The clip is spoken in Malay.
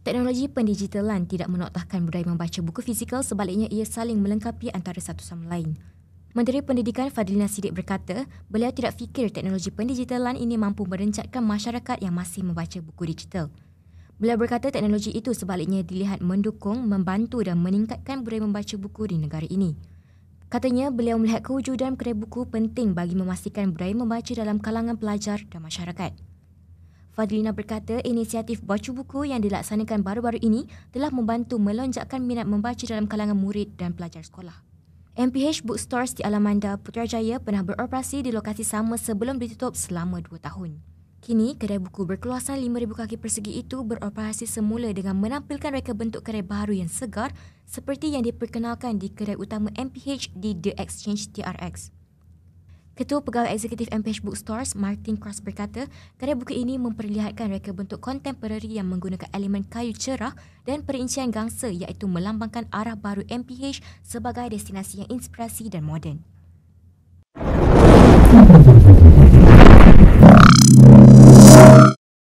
Teknologi pendigitalan tidak menoktahkan budaya membaca buku fizikal sebaliknya ia saling melengkapi antara satu sama lain. Menteri Pendidikan Fadlina Sidik berkata, beliau tidak fikir teknologi pendigitalan ini mampu merencatkan masyarakat yang masih membaca buku digital. Beliau berkata teknologi itu sebaliknya dilihat mendukung, membantu dan meningkatkan budaya membaca buku di negara ini. Katanya, beliau melihat kewujudan kedai buku penting bagi memastikan budaya membaca dalam kalangan pelajar dan masyarakat. Fadlina berkata inisiatif baca buku yang dilaksanakan baru-baru ini telah membantu melonjakkan minat membaca dalam kalangan murid dan pelajar sekolah. MPH Bookstores di Alamanda, Putrajaya pernah beroperasi di lokasi sama sebelum ditutup selama dua tahun. Kini, kedai buku berkeluasan 5,000 kaki persegi itu beroperasi semula dengan menampilkan reka bentuk kedai baru yang segar seperti yang diperkenalkan di kedai utama MPH di The Exchange TRX. Ketua Pegawai Eksekutif MPH Bookstores, Martin Cross berkata, karya buku ini memperlihatkan reka bentuk kontemporari yang menggunakan elemen kayu cerah dan perincian gangsa iaitu melambangkan arah baru MPH sebagai destinasi yang inspirasi dan moden.